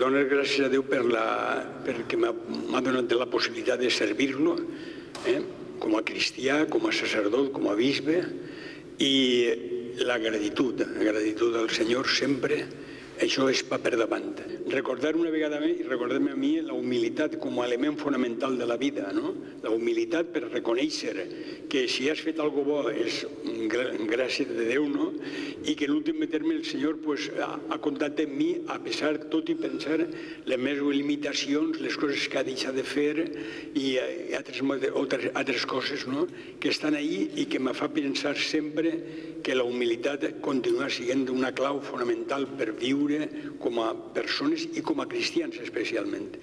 donar gràcies a Déu per la, perquè m'ha donat la possibilitat de servir-lo eh? com a cristià, com a sacerdot, com a bisbe i la gratitud, la gratitud al Senyor sempre això és pa per davant. Recordar una vegada més i recordar-me a mi la humilitat com a element fonamental de la vida, no? La humilitat per reconèixer que si has fet algo bo és gràcia de Déu, no? I que en últim terme el Senyor pues, ha, ha comptat en mi a pesar tot i pensar les meves limitacions, les coses que ha deixat de fer i eh, altres, altres, altres coses no? que estan ahí i que me fa pensar sempre que la humilitat continua sent una clau fonamental per viure com a persones i com a cristians especialment.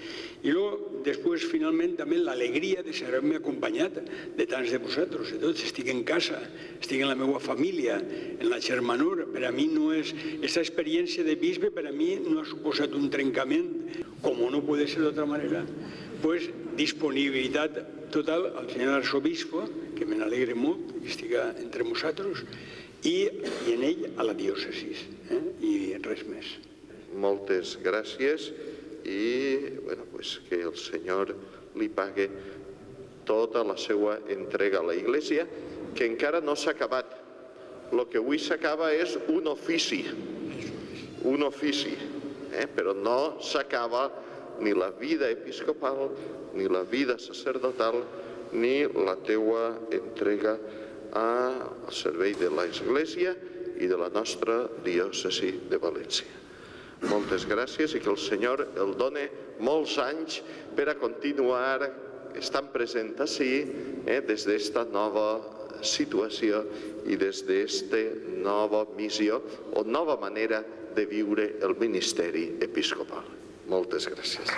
I luego, després, finalment, també l'alegria de ser-me acompanyat de tants de vosaltres, de tots. Estic en casa, estic en la meva família, en la germanor. Per a mi no és... Aquesta experiència de bisbe per a mi no ha suposat un trencament, com no pot ser d'altra manera. Pues, disponibilitat total al senyor arsobispo, que me n'alegre molt que estiga entre nosaltres, i, i en ell a la diòcesis, eh? i res més. Moltes gràcies i bueno, pues que el Senyor li pague tota la seva entrega a la Iglesia, que encara no s'ha acabat. El que avui s'acaba és un ofici, un ofici, eh? però no s'acaba ni la vida episcopal, ni la vida sacerdotal, ni la teua entrega al servei de l'Església i de la nostra diòcesi de València. Moltes gràcies i que el Senyor el done molts anys per a continuar estant present així eh, des d'esta nova situació i des d'esta nova missió o nova manera de viure el ministeri episcopal. Moltes gràcies.